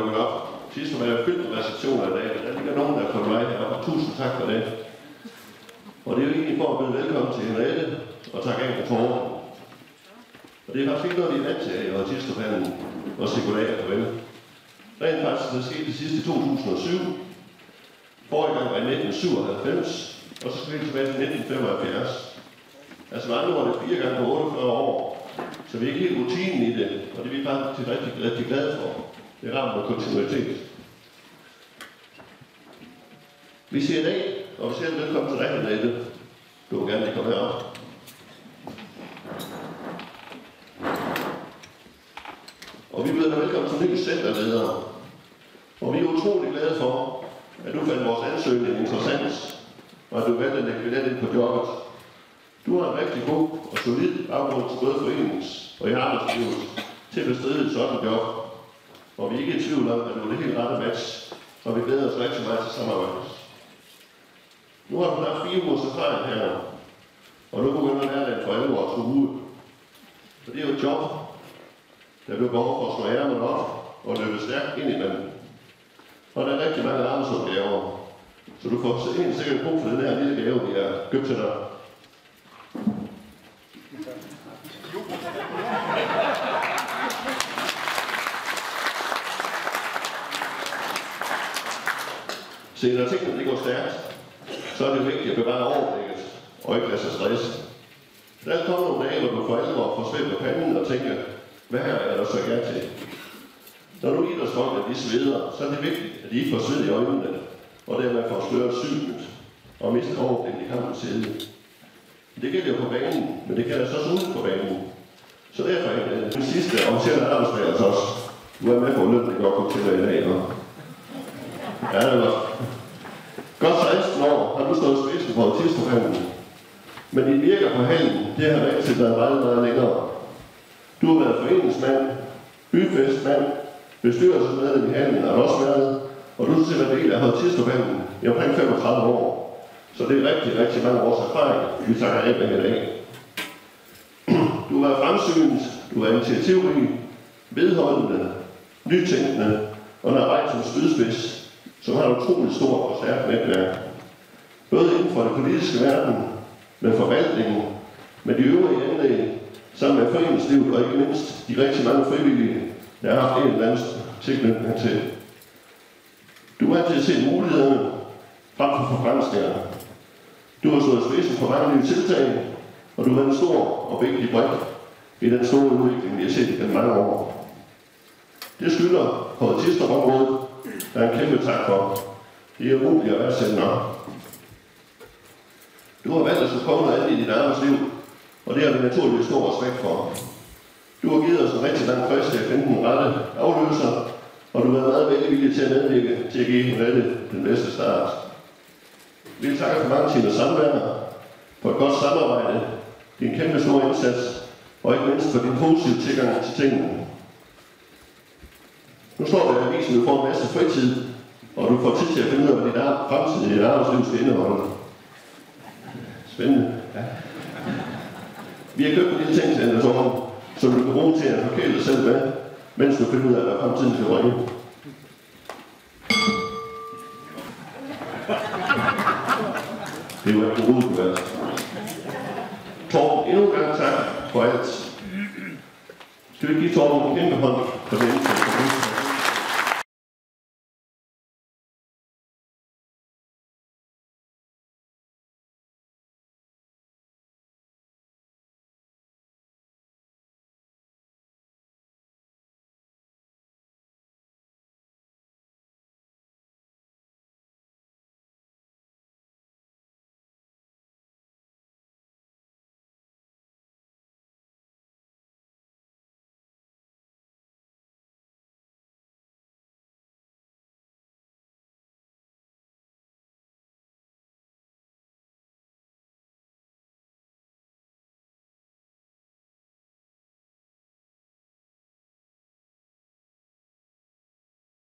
lukket op. Sidst var jeg fyldt med receptioner i dag, og der ligger nogen, der er på vej heroppe. Tusind tak for det. Og det er jo egentlig for at byde velkommen til Henriette og takke af for forhånden. Og det er faktisk ikke noget, vi er vant til i Autisterfanden og se goddag og farvel. Rent faktisk, det skete det sidste i 2007. Forrige gang var i 1997, og så skal vi tilbage til 1975. Altså med andre ord, det er fire gange på 48 år. Så vi er ikke helt rutinen i det, og det er vi faktisk rigtig, rigtig glade for. Det rammer ramt kontinuitet. Vi siger i dag, og vi siger velkommen til Rehabilitet. Du må gerne komme herop. Og vi byder dig velkommen som ny centerleder. Og vi er utrolig glade for, at du fandt vores ansøgning interessant, og at du valgte at lægge billet ind på jobbet. Du har en rigtig god og solid baggrund til både forenings- og i arbejdslivet til at bestride et sådan job. Og vi er ikke i tvivl om, at det var det helt rette match, og vi glæder os rigtig meget til samarbejdet. Nu har hun haft fire ugers erfaring her, og nu begynder hverdagen for alvor at uge. ud. For det er jo et job, der bliver behov for at slå ærmerne op og løbe stærkt ind i den. Og der er rigtig mange arbejdsopgaver, så du får helt sikkert brug for den her lille gave, vi har købt til dig. Se, når tingene det går stærkt, så er det vigtigt at bevare overblikket og ikke lade sig stresse. Der kommer nogle dage, hvor du for alvor får svært på panden og tænker, hvad her er der så gerne til? Når nu idrætsfolk de sveder, så er det vigtigt, at de ikke får sved i øjnene, og dermed får sløret synet og mister overblikket i kampens side. Det gælder jo på banen, men det gælder så også uden for banen. Så derfor er det den sidste officielle arbejdsdag altså også. Nu er med på løn, det godt til i dag. Og... Ja, det er godt. Godt 16 år har du stået spidsen for autisterhandlen. Men dit virker på halen, det har været til været meget, meget længere. Du har været foreningsmand, byfestmand, bestyrelsesmedlem i handlen har du også været, og du har til del af autisterhandlen i omkring 35 år. Så det er rigtig, rigtig mange års erfaring, vi tager af med i dag. Du har været fremsynet, du er initiativrig, vedholdende, nytænkende og en arbejde som spydspids, som har et utroligt stort og stærkt netværk. Både inden for det politiske verden, med forvaltningen, med de øvrige anlæg, sammen med foreningslivet og ikke mindst de rigtig mange frivillige, der har haft en eller anden tilknytning til. Du har at se mulighederne frem for forgrænsninger. Du har stået spidsen for mange nye tiltag, og du har en stor og vigtig brik i den store udvikling, vi har set i mange år. Det skylder på artisterområdet, der er en kæmpe tak for. Det er umuligt at være sendt op. Du har valgt at skulle komme noget andet i dit arbejdsliv, og det har vi naturligvis stor respekt for. Du har givet os en rigtig lang frist til at finde den rette afløser, og du har været meget velvillig til at medvirke til at give den Rette den bedste start. Vi vil takke for mange timer samvær, for et godt samarbejde, din kæmpe store indsats, og ikke mindst for din positive tilgang til tingene. Nu står der i avisen, du får en masse fritid, og du får tid til at finde ud af, hvad dit fremtid i dit arbejdsliv skal indeholde. Spændende. Ja. Vi har købt en lille ting til Anders som du kan bruge til at forkæle dig selv med, mens du finder ud af, hvad fremtiden skal bringe. Det var ikke en god Torben, endnu en gang tak for alt. Skal vi give Torben en kæmpe hånd for det?